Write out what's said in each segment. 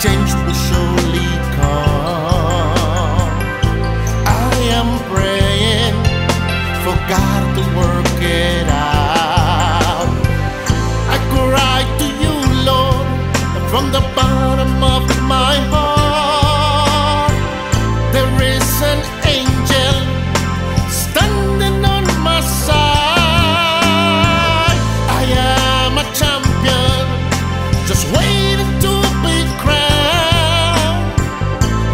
change will surely come. I am praying for God to work it out. I cry to you, Lord, from the bottom of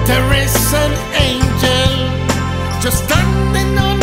There is an angel just standing on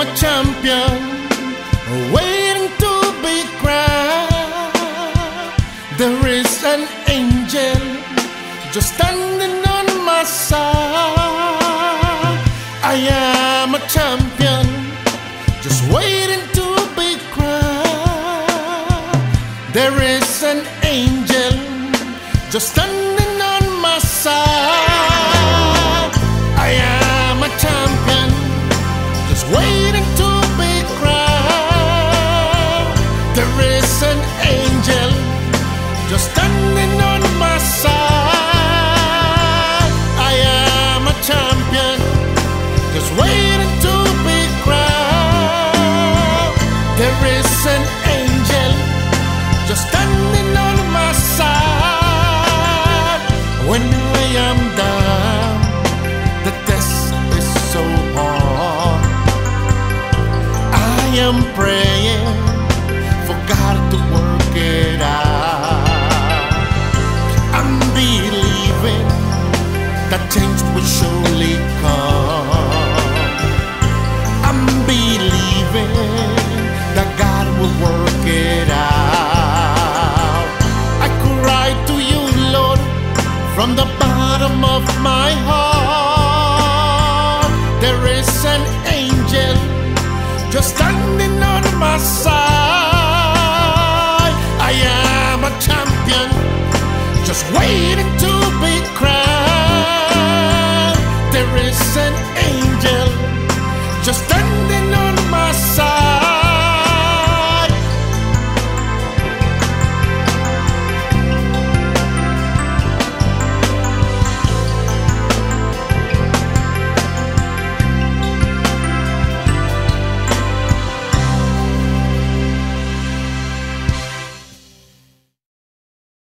am a champion, waiting to be crowned. There is an angel just standing on my side. I am a champion, just waiting to be crowned. There is an angel just standing There is an angel just standing on my side. I am a champion, just waiting to be crowned. There is an angel just standing there is an angel just standing on my side. I am a champion, just waiting to be crowned.